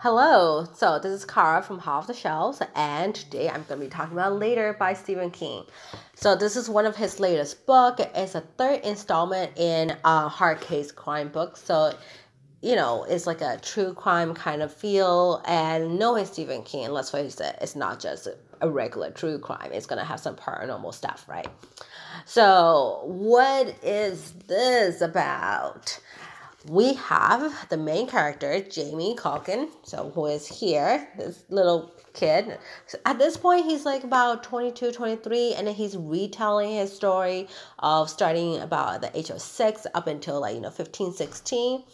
Hello, so this is Kara from Off the Shelves, and today I'm going to be talking about Later by Stephen King. So this is one of his latest book. It's a third installment in a hard case crime book. So, you know, it's like a true crime kind of feel. And knowing Stephen King, let's face it, it's not just a regular true crime. It's going to have some paranormal stuff, right? So, what is this about? We have the main character, Jamie Conklin, so who is here, this little kid. So at this point, he's like about 22, 23, and he's retelling his story of starting about the age of six up until like, you know, 15, 16.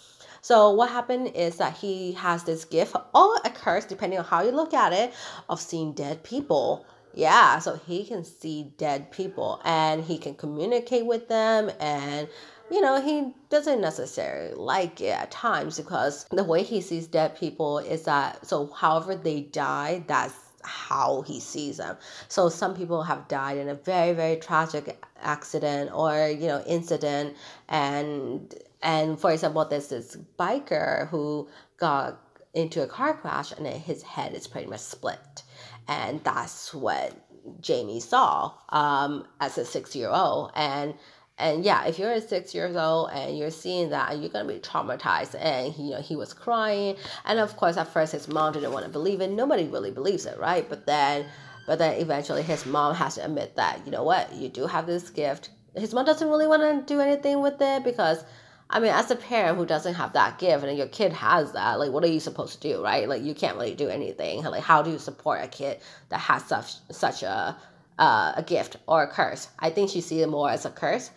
So what happened is that he has this gift, or a curse, depending on how you look at it, of seeing dead people. Yeah, so he can see dead people and he can communicate with them and you know, he doesn't necessarily like it at times because the way he sees dead people is that so however they die, that's how he sees them. So some people have died in a very very tragic accident or you know incident. And and for example there's this biker who got into a car crash and his head is pretty much split. And that's what Jamie saw um, as a six year old and and yeah, if you're six years old and you're seeing that, you're gonna be traumatized. And he, you know, he was crying, and of course, at first his mom didn't want to believe it. Nobody really believes it, right? But then, but then eventually his mom has to admit that you know what, you do have this gift. His mom doesn't really want to do anything with it because, I mean, as a parent who doesn't have that gift and your kid has that, like, what are you supposed to do, right? Like, you can't really do anything. Like, how do you support a kid that has such such a uh, a gift or a curse? I think she sees it more as a curse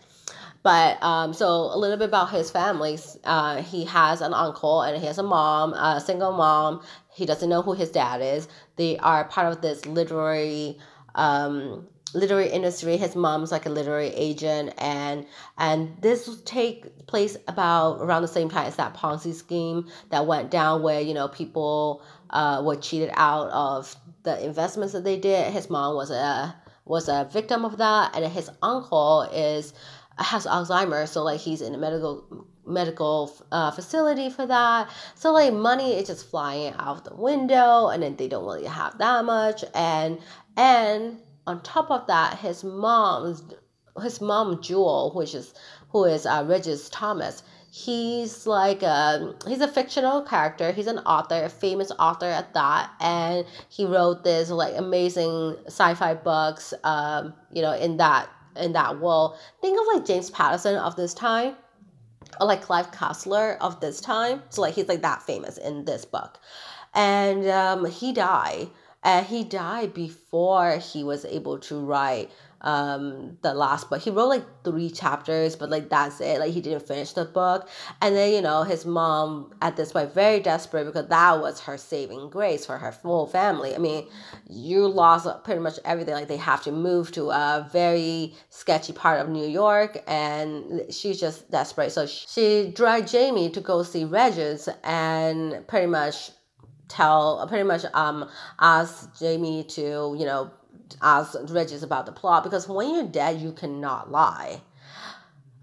but um, so a little bit about his family. Uh, he has an uncle and he has a mom, a single mom. He doesn't know who his dad is. They are part of this literary um, literary industry. His mom's like a literary agent, and and this will take place about around the same time as that Ponzi scheme that went down, where you know people uh, were cheated out of the investments that they did. His mom was a was a victim of that, and his uncle is has Alzheimer's, so like he's in a medical medical uh, facility for that. So like money is just flying out the window, and then they don't really have that much. And and on top of that, his mom's his mom Jewel, which is who is uh, Regis Thomas. He's like a um, he's a fictional character. He's an author, a famous author at that, and he wrote this like amazing sci-fi books. Um, you know, in that in that world. Think of like James Patterson of this time, or like Clive Cussler of this time. So like he's like that famous in this book, and um, he died. And he died before he was able to write um the last book. He wrote like three chapters but like that's it. Like he didn't finish the book. And then you know his mom at this point very desperate because that was her saving grace for her full family. I mean you lost pretty much everything. Like they have to move to a very sketchy part of new york and she's just desperate. So she dragged jamie to go see regis and pretty much tell pretty much um ask jamie to you know ask Regis about the plot because when you're dead, you cannot lie.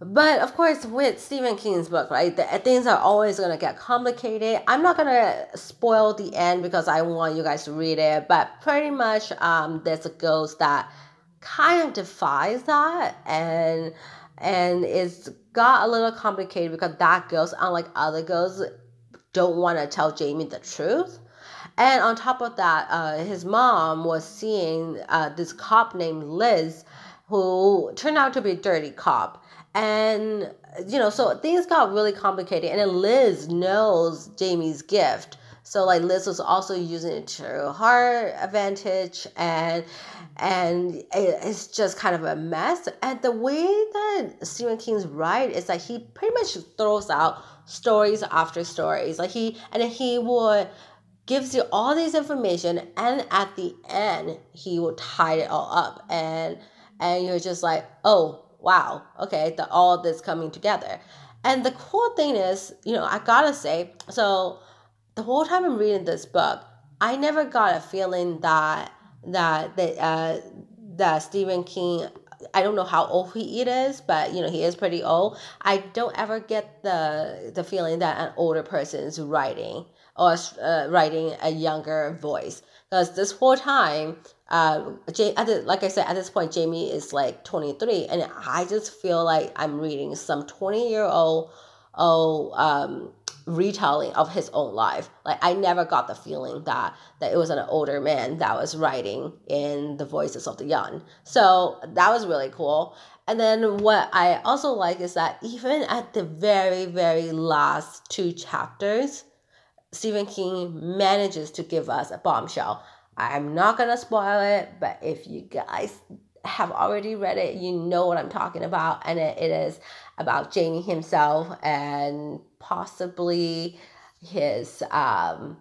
But of course, with Stephen King's book, right, the, things are always going to get complicated. I'm not going to spoil the end because I want you guys to read it, but pretty much um, there's a ghost that kind of defies that and and it's got a little complicated because that ghost, unlike other ghosts, don't want to tell Jamie the truth. And on top of that, uh, his mom was seeing uh, this cop named Liz, who turned out to be a dirty cop. And, you know, so things got really complicated. And Liz knows Jamie's gift. So like Liz was also using it to her advantage and and it's just kind of a mess. And the way that Stephen King's write is that he pretty much throws out stories after stories. Like he and he would gives you all this information and at the end he will tie it all up and and you're just like oh wow okay the, all this coming together. And the cool thing is you know i gotta say so the whole time i'm reading this book i never got a feeling that that that uh that stephen king I don't know how old he is, but you know he is pretty old. I don't ever get the the feeling that an older person is writing or uh, writing a younger voice because this whole time uh, at the, like I said, at this point, Jamie is like 23, and I just feel like I'm reading some 20 year old oh, um, retelling of his own life. Like I never got the feeling that that it was an older man that was writing in the voices of the young. So that was really cool. And then what I also like is that even at the very very last two chapters, Stephen King manages to give us a bombshell. I'm not gonna spoil it, but if you guys have already read it, you know what I'm talking about, and it, it is about Jamie himself and possibly his um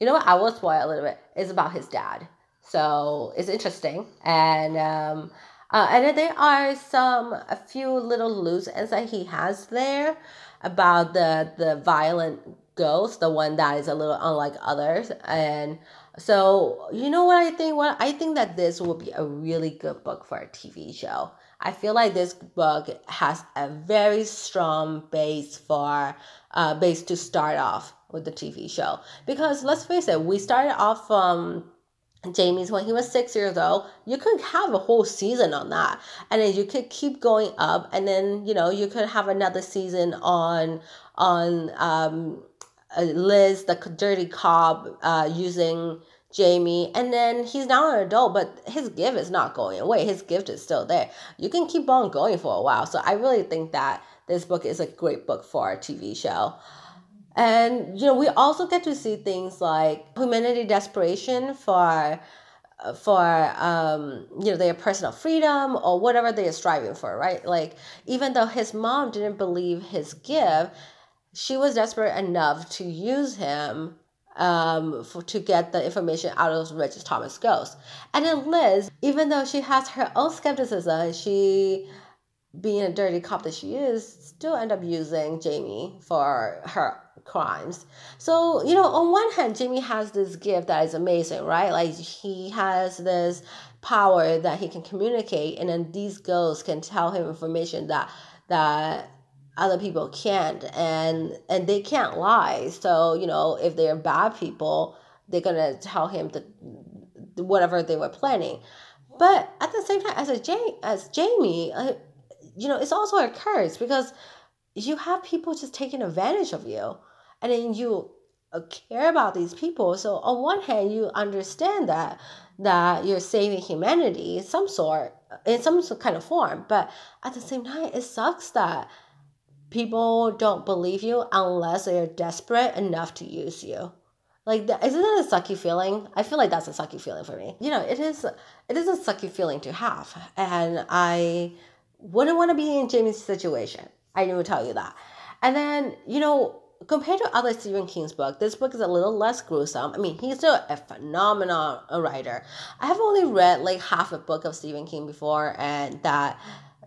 you know what I will spoil a little bit. It's about his dad. So it's interesting. And um uh, and there are some a few little loose ends that he has there about the the violent ghost, the one that is a little unlike others. And so you know what I think? What I think that this will be a really good book for a TV show. I feel like this book has a very strong base for uh, base to start off with the TV show because let's face it, we started off from Jamie's when he was six years old. You could have a whole season on that, and then you could keep going up, and then you know you could have another season on on um, Liz, the dirty cop, uh, using Jamie, and then he's now an adult, but his gift is not going away. His gift is still there. You can keep on going for a while. So I really think that this book is a great book for a TV show. And you know, we also get to see things like humanity desperation for for um, you know their personal freedom or whatever they are striving for, right? Like even though his mom didn't believe his gift, she was desperate enough to use him um, for, to get the information out of Regis Thomas Ghost. And then Liz, even though she has her own skepticism, she, being a dirty cop that she is, still end up using Jamie for her crimes. So, you know, on one hand, Jamie has this gift that is amazing, right? Like he has this power that he can communicate and then these ghosts can tell him information that that other people can't and and they can't lie. So you know if they're bad people they're gonna tell him that whatever they were planning. But at the same time as a Jamie, as Jamie uh, you know it's also a curse because you have people just taking advantage of you and then you uh, care about these people. So on one hand you understand that that you're saving humanity in some sort in some kind of form. But at the same time it sucks that people don't believe you unless they're desperate enough to use you. Like, isn't that a sucky feeling? I feel like that's a sucky feeling for me. You know, it is. It is a sucky feeling to have, and I wouldn't want to be in Jamie's situation. I will tell you that. And then, you know, compared to other Stephen King's book, this book is a little less gruesome. I mean, he's still a phenomenal writer. I have only read like half a book of Stephen King before, and that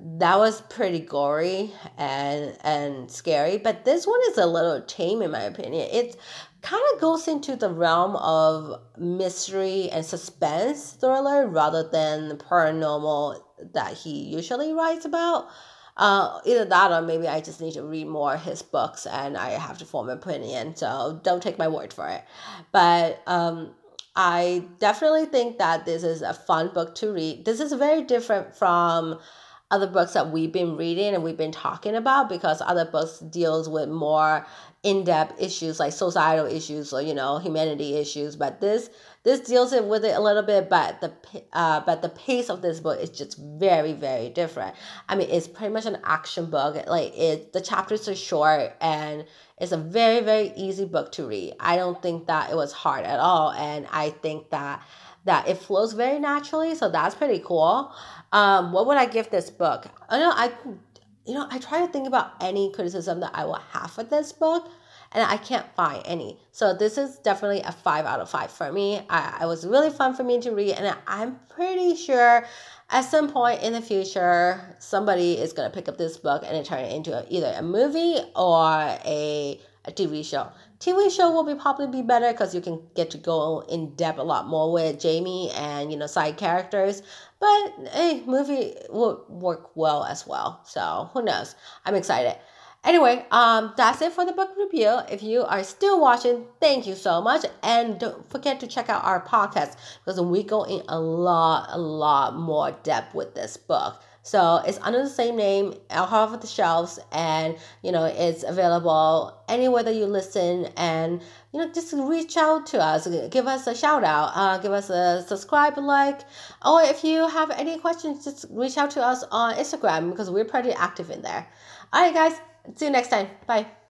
that was pretty gory and and scary but this one is a little tame in my opinion it kind of goes into the realm of mystery and suspense thriller rather than the paranormal that he usually writes about uh, either that or maybe I just need to read more of his books and I have to form an opinion. So don't take my word for it. But um, I definitely think that this is a fun book to read. This is very different from other books that we've been reading and we've been talking about because other books deals with more in-depth issues like societal issues or you know humanity issues. But this this deals it with it a little bit but the uh, but the pace of this book is just very very different. I mean it's pretty much an action book. Like it the chapters are short and it's a very very easy book to read. I don't think that it was hard at all. And i think that that it flows very naturally so that's pretty cool um, what would I give this book? I know I, you know, I try to think about any criticism that I will have for this book, and I can't find any. So this is definitely a five out of five for me. I, it was really fun for me to read, and I'm pretty sure at some point in the future somebody is gonna pick up this book and turn it into either a movie or a a TV show. TV show will be probably be better because you can get to go in depth a lot more with Jamie and you know side characters. But a movie will work well as well. So who knows? I'm excited. Anyway, um, that's it for the book review. If you are still watching, thank you so much, and don't forget to check out our podcast because we go in a lot, a lot more depth with this book. So it's under the same name, Hot Off the Shelves, and you know it's available anywhere that you listen. And you know just reach out to us, give us a shout out, uh, give us a subscribe, like, or if you have any questions, just reach out to us on Instagram because we're pretty active in there. All right, guys, see you next time. Bye.